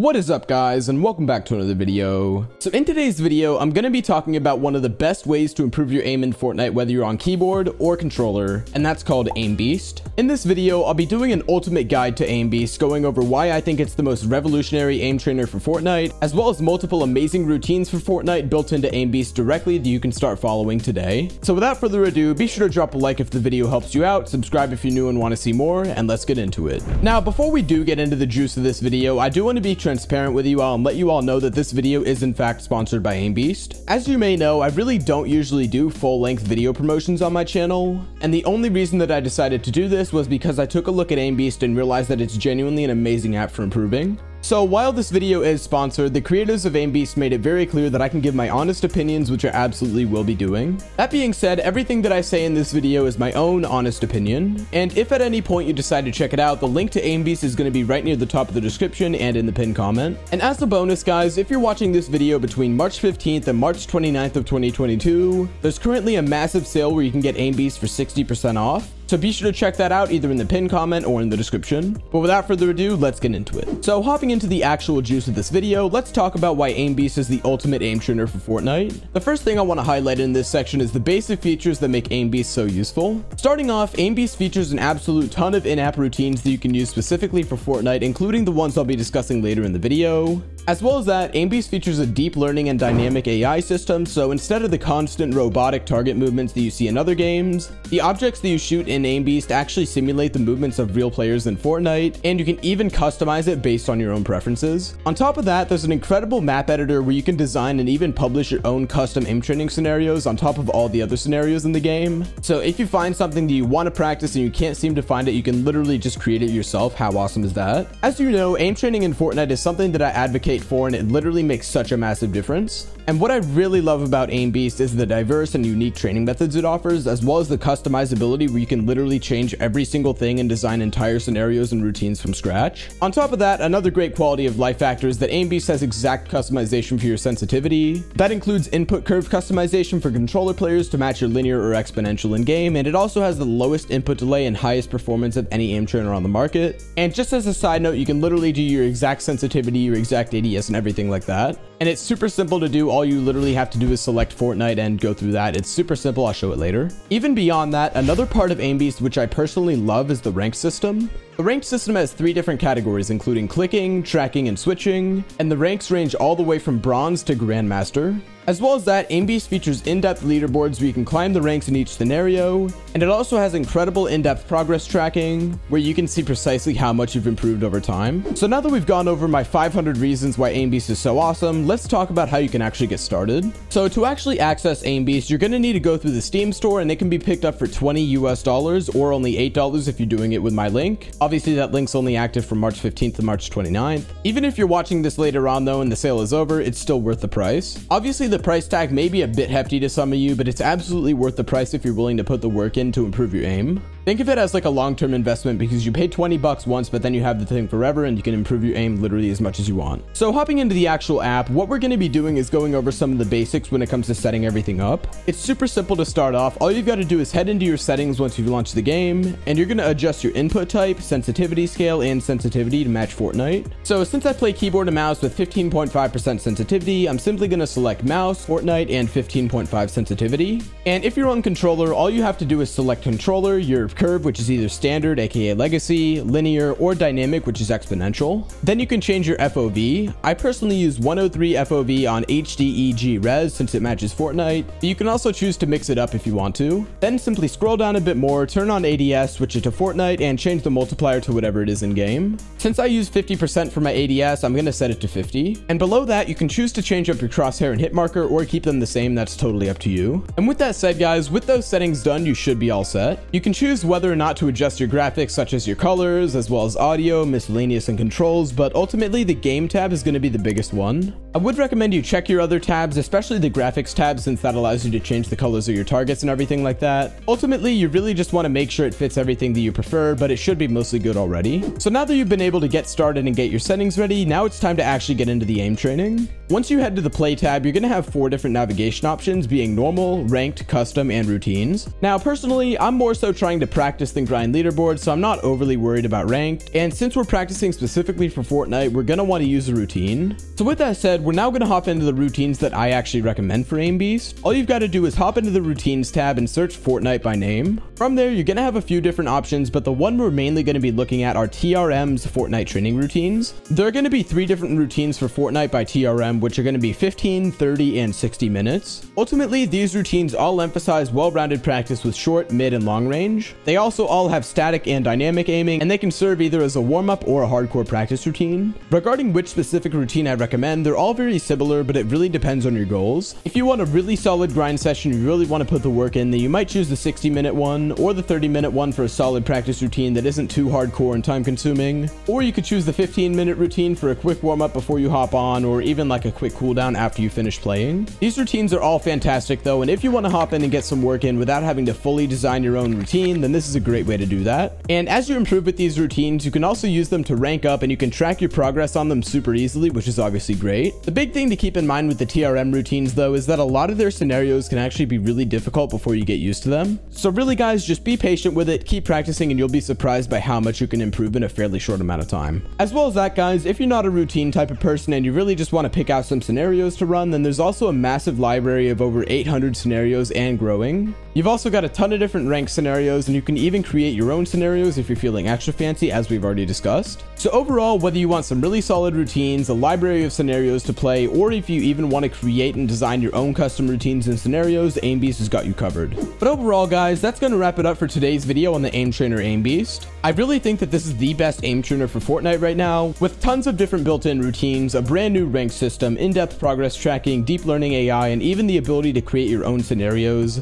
What is up guys and welcome back to another video. So in today's video, I'm going to be talking about one of the best ways to improve your aim in Fortnite whether you're on keyboard or controller, and that's called Aim Beast. In this video, I'll be doing an ultimate guide to Aim Beast, going over why I think it's the most revolutionary aim trainer for Fortnite, as well as multiple amazing routines for Fortnite built into Aim Beast directly that you can start following today. So without further ado, be sure to drop a like if the video helps you out, subscribe if you're new and want to see more, and let's get into it. Now, before we do get into the juice of this video, I do want to be transparent with you all and let you all know that this video is in fact sponsored by AimBeast. As you may know, I really don't usually do full-length video promotions on my channel, and the only reason that I decided to do this was because I took a look at AimBeast and realized that it's genuinely an amazing app for improving. So while this video is sponsored, the creators of AimBeast made it very clear that I can give my honest opinions, which I absolutely will be doing. That being said, everything that I say in this video is my own honest opinion, and if at any point you decide to check it out, the link to AimBeast is going to be right near the top of the description and in the pinned comment. And as a bonus guys, if you're watching this video between March 15th and March 29th of 2022, there's currently a massive sale where you can get AimBeast for 60% off. So be sure to check that out either in the pinned comment or in the description. But without further ado, let's get into it. So hopping into the actual juice of this video, let's talk about why Aim Beast is the ultimate aim trainer for Fortnite. The first thing I want to highlight in this section is the basic features that make Aim Beast so useful. Starting off, Aim Beast features an absolute ton of in-app routines that you can use specifically for Fortnite, including the ones I'll be discussing later in the video. As well as that, AimBeast features a deep learning and dynamic AI system, so instead of the constant robotic target movements that you see in other games, the objects that you shoot in AimBeast actually simulate the movements of real players in Fortnite, and you can even customize it based on your own preferences. On top of that, there's an incredible map editor where you can design and even publish your own custom aim training scenarios on top of all the other scenarios in the game. So if you find something that you want to practice and you can't seem to find it, you can literally just create it yourself. How awesome is that? As you know, aim training in Fortnite is something that I advocate for and it literally makes such a massive difference. And what I really love about Aim Beast is the diverse and unique training methods it offers, as well as the customizability where you can literally change every single thing and design entire scenarios and routines from scratch. On top of that, another great quality of life factor is that Aim Beast has exact customization for your sensitivity. That includes input curve customization for controller players to match your linear or exponential in game, and it also has the lowest input delay and highest performance of any aim trainer on the market. And just as a side note, you can literally do your exact sensitivity, your exact ADS, and everything like that. And it's super simple to do. All you literally have to do is select Fortnite and go through that. It's super simple. I'll show it later. Even beyond that, another part of AimBeast, which I personally love, is the rank system. The ranked system has three different categories, including clicking, tracking, and switching, and the ranks range all the way from bronze to grandmaster. As well as that, AimBeast features in-depth leaderboards where you can climb the ranks in each scenario, and it also has incredible in-depth progress tracking, where you can see precisely how much you've improved over time. So now that we've gone over my 500 reasons why AimBeast is so awesome, let's talk about how you can actually get started. So to actually access AimBeast, you're going to need to go through the Steam store, and it can be picked up for 20 US dollars, or only $8 if you're doing it with my link. Obviously, that link's only active from March 15th to March 29th. Even if you're watching this later on though and the sale is over, it's still worth the price. Obviously, the price tag may be a bit hefty to some of you, but it's absolutely worth the price if you're willing to put the work in to improve your aim. Think of it as like a long-term investment because you pay 20 bucks once, but then you have the thing forever and you can improve your aim literally as much as you want. So hopping into the actual app, what we're going to be doing is going over some of the basics when it comes to setting everything up. It's super simple to start off. All you've got to do is head into your settings once you've launched the game, and you're going to adjust your input type, sensitivity scale, and sensitivity to match Fortnite. So since I play keyboard and mouse with 15.5% sensitivity, I'm simply going to select mouse, Fortnite, and 15.5 sensitivity. And if you're on controller, all you have to do is select controller, your curve, which is either standard, aka legacy, linear, or dynamic, which is exponential. Then you can change your FOV. I personally use 103 FOV on HDEG res since it matches Fortnite, but you can also choose to mix it up if you want to. Then simply scroll down a bit more, turn on ADS, switch it to Fortnite, and change the multiplier to whatever it is in game. Since I use 50% for my ADS, I'm to set it to 50. And below that, you can choose to change up your crosshair and hit marker or keep them the same. That's totally up to you. And with that said, guys, with those settings done, you should be all set. You can choose whether or not to adjust your graphics, such as your colors, as well as audio, miscellaneous, and controls, but ultimately the game tab is going to be the biggest one. I would recommend you check your other tabs, especially the graphics tab, since that allows you to change the colors of your targets and everything like that. Ultimately, you really just want to make sure it fits everything that you prefer, but it should be mostly good already. So now that you've been able to get started and get your settings ready, now it's time to actually get into the aim training. Once you head to the play tab, you're going to have four different navigation options being normal, ranked, custom, and routines. Now, personally, I'm more so trying to practice than grind leaderboards, so I'm not overly worried about ranked. And since we're practicing specifically for Fortnite, we're going to want to use a routine. So with that said, we're now going to hop into the routines that I actually recommend for Aim Beast. All you've got to do is hop into the routines tab and search Fortnite by name. From there, you're going to have a few different options, but the one we're mainly going to be looking at are TRM's Fortnite training routines. There are going to be three different routines for Fortnite by TRM, which are going to be 15, 30, and 60 minutes. Ultimately, these routines all emphasize well-rounded practice with short, mid, and long range. They also all have static and dynamic aiming, and they can serve either as a warm-up or a hardcore practice routine. Regarding which specific routine I recommend, they're all very similar, but it really depends on your goals. If you want a really solid grind session, you really want to put the work in, then you might choose the 60 minute one or the 30 minute one for a solid practice routine that isn't too hardcore and time consuming. Or you could choose the 15 minute routine for a quick warm up before you hop on or even like a quick cooldown after you finish playing. These routines are all fantastic though, and if you want to hop in and get some work in without having to fully design your own routine, then this is a great way to do that. And as you improve with these routines, you can also use them to rank up and you can track your progress on them super easily, which is obviously great. The big thing to keep in mind with the TRM routines though is that a lot of their scenarios can actually be really difficult before you get used to them. So really guys, just be patient with it, keep practicing and you'll be surprised by how much you can improve in a fairly short amount of time. As well as that guys, if you're not a routine type of person and you really just want to pick out some scenarios to run, then there's also a massive library of over 800 scenarios and growing. You've also got a ton of different rank scenarios and you can even create your own scenarios if you're feeling extra fancy as we've already discussed. So overall, whether you want some really solid routines, a library of scenarios to play, or if you even want to create and design your own custom routines and scenarios, AimBeast has got you covered. But overall guys, that's going to wrap it up for today's video on the Aim Trainer AimBeast. I really think that this is the best aim trainer for Fortnite right now, with tons of different built-in routines, a brand new rank system, in-depth progress tracking, deep learning AI, and even the ability to create your own scenarios.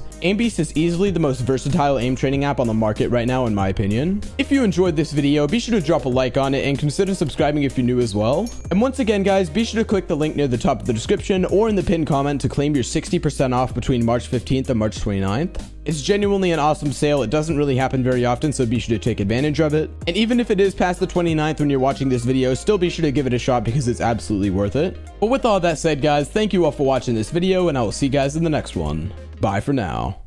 Is easily the most versatile aim training app on the market right now in my opinion. If you enjoyed this video, be sure to drop a like on it and consider subscribing if you're new as well. And once again guys, be sure to click the link near the top of the description or in the pinned comment to claim your 60% off between March 15th and March 29th. It's genuinely an awesome sale. It doesn't really happen very often, so be sure to take advantage of it. And even if it is past the 29th when you're watching this video, still be sure to give it a shot because it's absolutely worth it. But with all that said, guys, thank you all for watching this video, and I will see you guys in the next one. Bye for now.